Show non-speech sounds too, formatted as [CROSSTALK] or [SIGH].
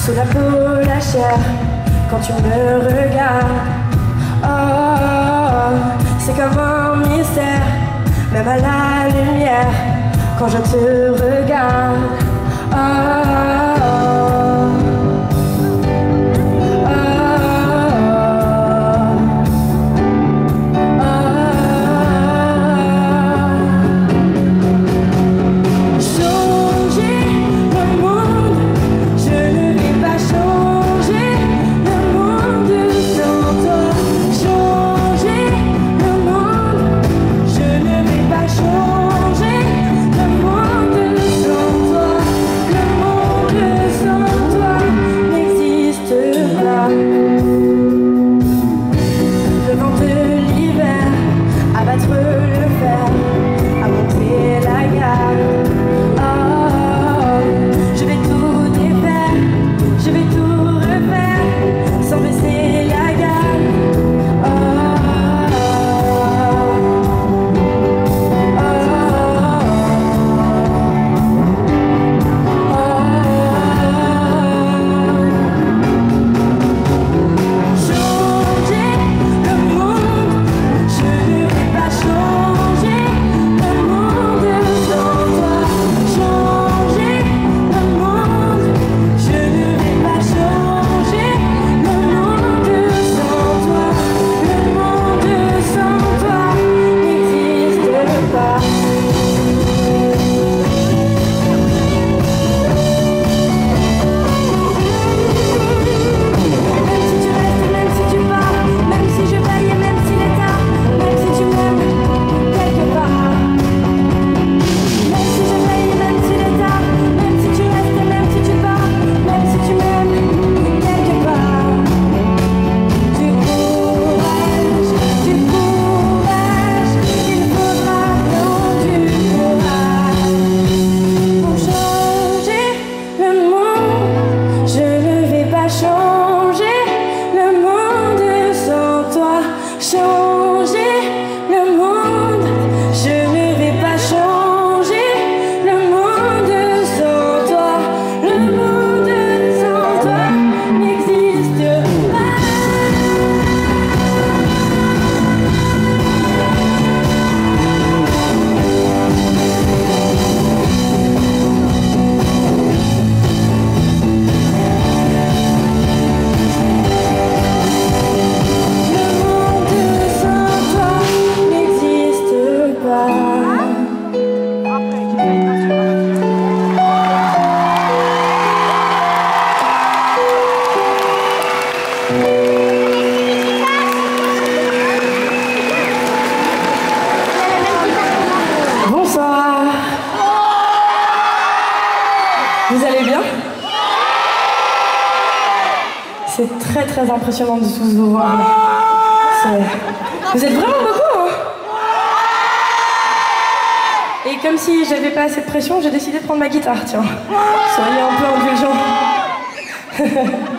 sous la peau, la chair, quand tu me regardes. Oh, c'est comme un mystère, même à la lumière, quand je te 说 So C'est très très impressionnant de tous vous voir. Vous êtes vraiment beaucoup, hein. Et comme si j'avais pas assez de pression, j'ai décidé de prendre ma guitare, tiens. Soyez un peu indulgents. [LAUGHS]